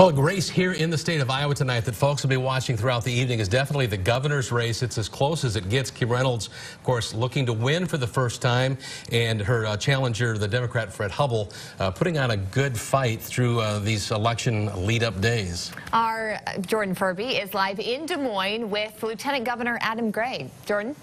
Well, a race here in the state of Iowa tonight that folks will be watching throughout the evening is definitely the governor's race. It's as close as it gets. Kim Reynolds, of course, looking to win for the first time, and her uh, challenger, the Democrat Fred Hubbell, uh, putting on a good fight through uh, these election lead-up days. Our Jordan Furby is live in Des Moines with Lieutenant Governor Adam Gregg. Jordan?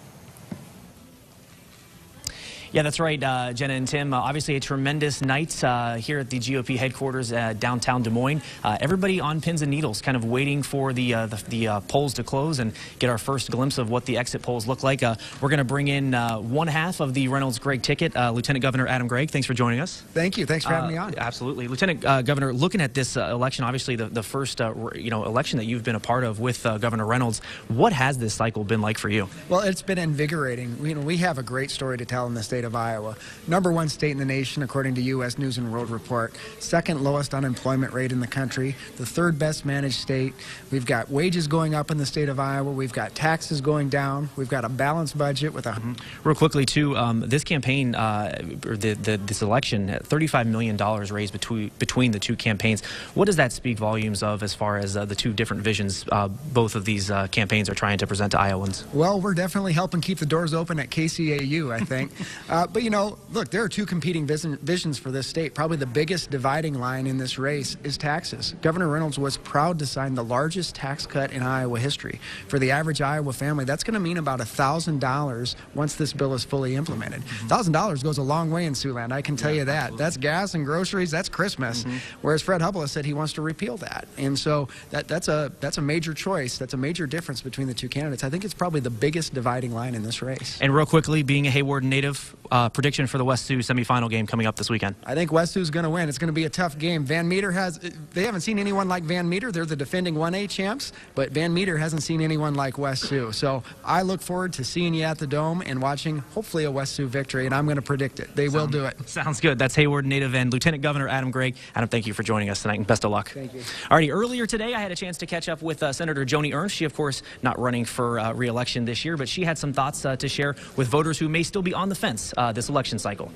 Yeah, that's right, uh, Jenna and Tim. Uh, obviously, a tremendous night uh, here at the GOP headquarters uh, downtown Des Moines. Uh, everybody on pins and needles, kind of waiting for the uh, the, the polls to close and get our first glimpse of what the exit polls look like. we're going to bring in one half of the Reynolds Gregg ticket, Lieutenant Governor Adam Gregg. Thanks for joining us. Thank you. Thanks for having me on. Absolutely, Lieutenant Governor. Looking at this election, obviously the the first you know election that you've been a part of with Governor Reynolds. What has this cycle been like for you? Well, it's been invigorating. You know, we have a great story to tell in the state of Iowa. Number one state in the nation, according to U.S. News and World Report. Second lowest unemployment rate in the country. The third best managed state. We've got wages going up in the state of Iowa. We've got taxes going down. We've got a balanced budget with a. Mm -hmm. Real quickly, too, um, this campaign, uh, or the, the, this election, $35 million raised between, between the two campaigns. What does that speak volumes of as far as uh, the two different visions uh, both of these uh, campaigns are trying to present to Iowans? Well, we're definitely helping keep the doors open at KCAU, I think. Uh, but, you know, look, there are two competing visions for this state. Probably the biggest dividing line in this race is taxes. Governor Reynolds was proud to sign the largest tax cut in Iowa history. For the average Iowa family, that's going to mean about $1,000 once this bill is fully implemented. $1,000 goes a long way in Siouxland, I can tell yeah, you that. Absolutely. That's gas and groceries, that's Christmas. Mm -hmm. Whereas Fred Hubbell has said he wants to repeal that. And so that, that's, a, that's a major choice. That's a major difference between the two candidates. I think it's probably the biggest dividing line in this race. And real quickly, being a Hayward native, uh, prediction for the West Sioux semifinal game coming up this weekend? I think West Sioux's going to win. It's going to be a tough game. Van Meter has, they haven't seen anyone like Van Meter. They're the defending 1A champs, but Van Meter hasn't seen anyone like West Sioux. So I look forward to seeing you at the Dome and watching hopefully a West Sioux victory, and I'm going to predict it. They Sound, will do it. Sounds good. That's Hawarden native and Lieutenant Governor Adam Gregg. Adam, thank you for joining us tonight, and best of luck. Thank you. Alrighty, earlier today I had a chance to catch up with uh, Senator Joni Ernst. She, of course, not running for uh, re-election this year, but she had some thoughts uh, to share with voters who may still be on the fence uh, this election cycle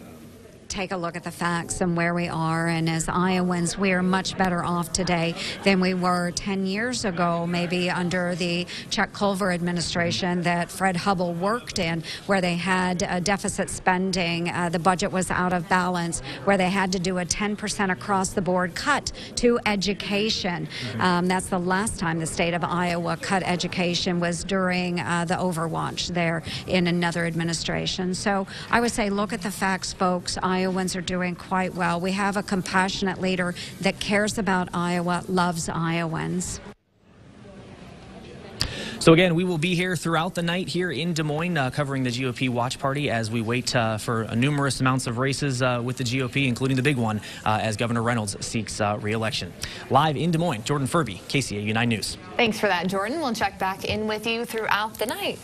take a look at the facts and where we are. And as Iowans, we are much better off today than we were 10 years ago, maybe under the Chet Culver administration that Fred Hubbell worked in, where they had a deficit spending, uh, the budget was out of balance, where they had to do a 10% across the board cut to education. Mm-hmm. Um, that's the last time the state of Iowa cut education was during uh, the Overwatch there in another administration. So I would say look at the facts, folks. I Iowans are doing quite well. We have a compassionate leader that cares about Iowa, loves Iowans. So again, we will be here throughout the night here in Des Moines, uh, covering the GOP watch party as we wait uh, for numerous amounts of races uh, with the GOP, including the big one, uh, as Governor Reynolds seeks uh, re-election. Live in Des Moines, Jordan Furby, KCAU 9 News. Thanks for that, Jordan. We'll check back in with you throughout the night.